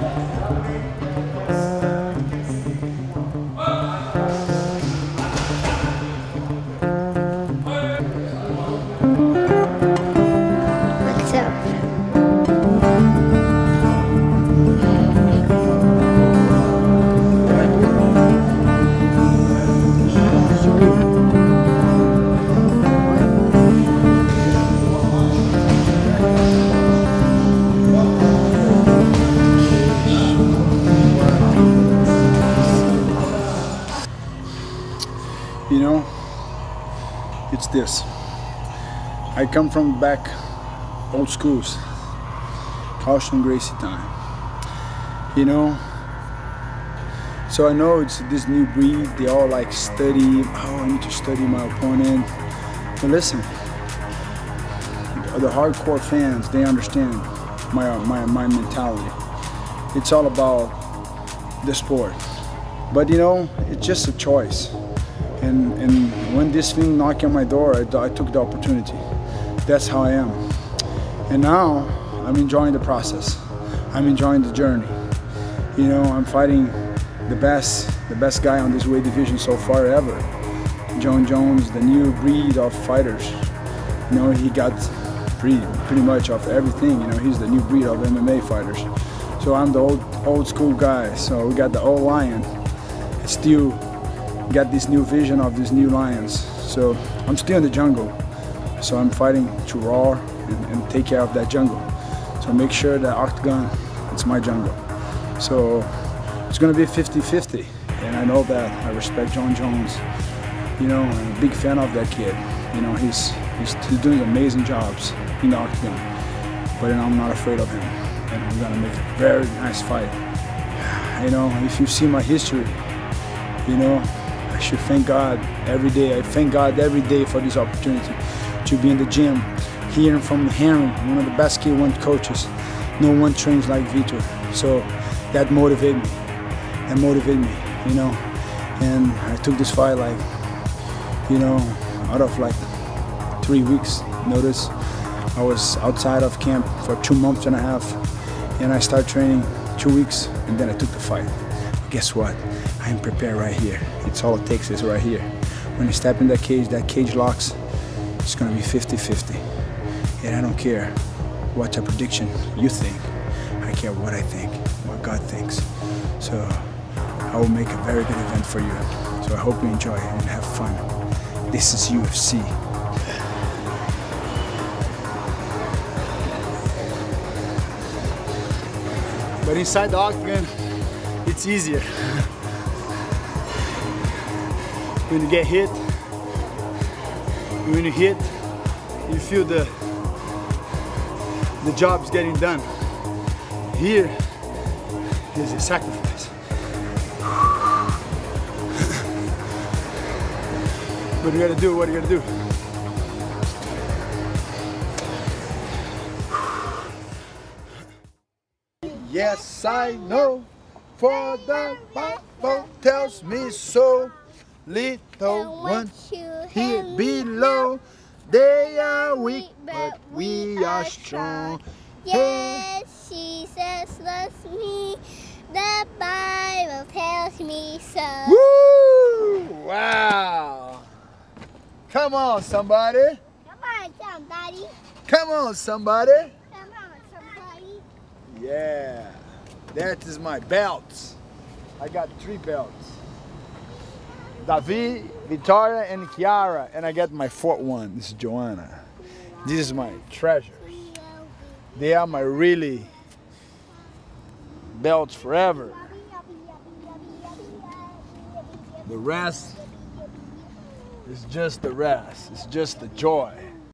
What's You know, it's this. I come from back old schools, Carlson Gracie time. You know, so I know it's this new breed. They all like study. Oh, I need to study my opponent. But listen, the hardcore fans they understand my my my mentality. It's all about the sport. But you know, it's just a choice. And, and when this thing knocked on my door, I, I took the opportunity. That's how I am. And now I'm enjoying the process. I'm enjoying the journey. You know, I'm fighting the best, the best guy on this weight division so far ever. Jon Jones, the new breed of fighters. You know, he got pretty, pretty much of everything. You know, he's the new breed of MMA fighters. So I'm the old, old school guy. So we got the old lion. It's Still got this new vision of these new lions. So I'm still in the jungle. So I'm fighting to roar and, and take care of that jungle. So make sure that Octagon, it's my jungle. So it's gonna be 50-50. And I know that I respect Jon Jones. You know, I'm a big fan of that kid. You know, he's, he's, he's doing amazing jobs in the Octagon. But I'm not afraid of him. And I'm gonna make a very nice fight. You know, if you see my history, you know, I should thank God every day. I thank God every day for this opportunity to be in the gym, hearing from Henry, one of the best K1 coaches. No one trains like Vitor. So that motivated me. That motivated me, you know. And I took this fight like, you know, out of like three weeks notice. I was outside of camp for two months and a half, and I started training two weeks, and then I took the fight. Guess what? I am prepared right here. It's all it takes is right here. When you step in that cage, that cage locks, it's gonna be 50-50. And I don't care what a prediction you think. I care what I think, what God thinks. So I will make a very good event for you. So I hope you enjoy and have fun. This is UFC. But inside the octagon, it's easier. when you get hit, when you hit, you feel the the job's getting done. Here is a sacrifice. but you gotta do what you gotta do. Yes, I know, for the Bible tells me so. Little ones here below, they are weak, but we are strong. Yes, Jesus loves me. The Bible tells me so. Woo! Wow! Come on, somebody! Come on, somebody. Come on, somebody! Come on, somebody. Yeah, that is my belt. I got three belts. Davi, Victoria, and Kiara, and I got my fourth one. This is Joanna. This is my treasures. They are my really belts forever. The rest is just the rest. It's just the joy.